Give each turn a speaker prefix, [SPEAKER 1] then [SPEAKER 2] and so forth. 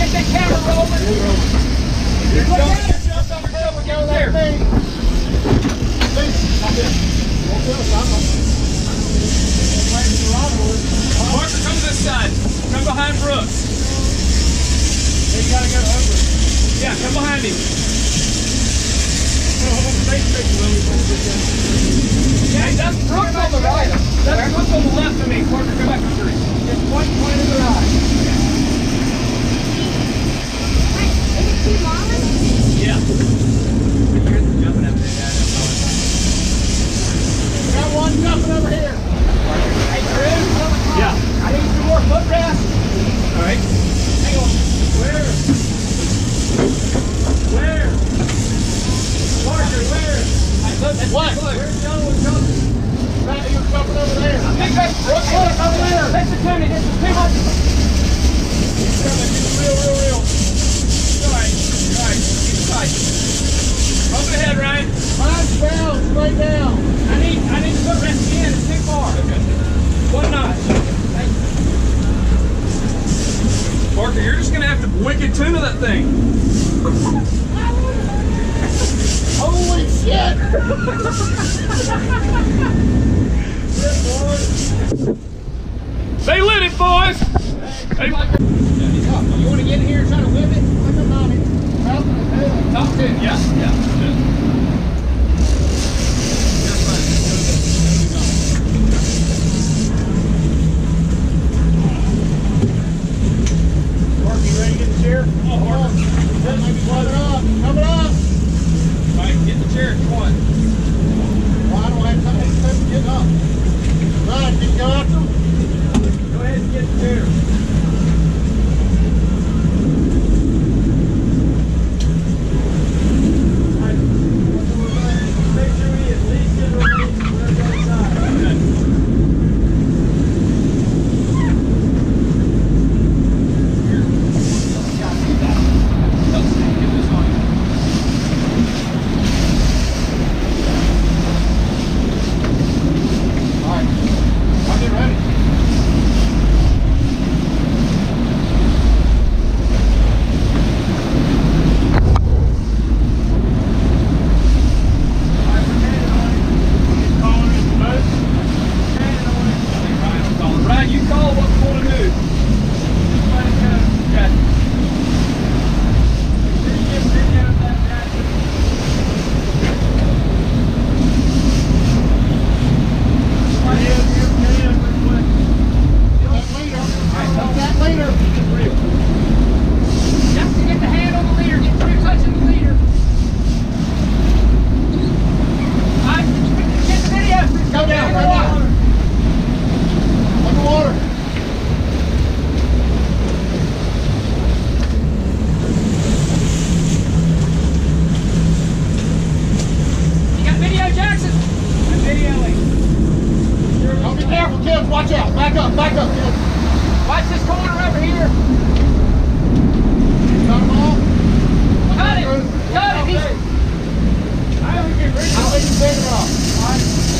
[SPEAKER 1] get that camera rolling. Look at it. Jump on the hill. We go there. Martha, come this side. Come behind Brooks. They gotta go over. Yeah, come behind him. Yeah, that's Brooks on the right. That's Brooks on the left of me. Parker, come back to three. Just one point to the right.
[SPEAKER 2] What?
[SPEAKER 1] Look.
[SPEAKER 2] Where's the other one jumping? That he was jumping over there.
[SPEAKER 1] I think that's Brooks.
[SPEAKER 2] Look, over there.
[SPEAKER 1] Listen to me. This is too much.
[SPEAKER 2] Real, real, real.
[SPEAKER 1] All right. All right. Keep tight. Open ahead, Ryan.
[SPEAKER 2] Mine's down, straight down.
[SPEAKER 1] I need, I need to footrest again. It's too far. Okay. One notch. Parker, you're just gonna have to wicked tune to that thing.
[SPEAKER 2] Holy shit!
[SPEAKER 1] They lit it, boys. They
[SPEAKER 2] You want to get in here and try to whip it? Uh,
[SPEAKER 1] Top ten, yeah, yeah.
[SPEAKER 2] Oh. Well, I don't have time to get up. Right, can you go after him?
[SPEAKER 1] Go ahead and get the chair. Make sure we at least get a release when they're going inside.
[SPEAKER 2] All right. I'll get ready.
[SPEAKER 1] Right, you call what we want to do. Okay.
[SPEAKER 2] That leader. Hold that leader.
[SPEAKER 1] Just to get the hand on the leader, get through touching the leader. Alright, get the video.
[SPEAKER 2] Go down, go down. Underwater.
[SPEAKER 1] You got video, Jackson? I'm videoing.
[SPEAKER 2] Don't be careful, kids. Watch out. Back up, back up, kids.
[SPEAKER 1] Watch this corner over here.
[SPEAKER 2] Got them all?
[SPEAKER 1] Cut it. Cut it. He's...
[SPEAKER 2] I'll leave you bigger off.
[SPEAKER 1] Woo!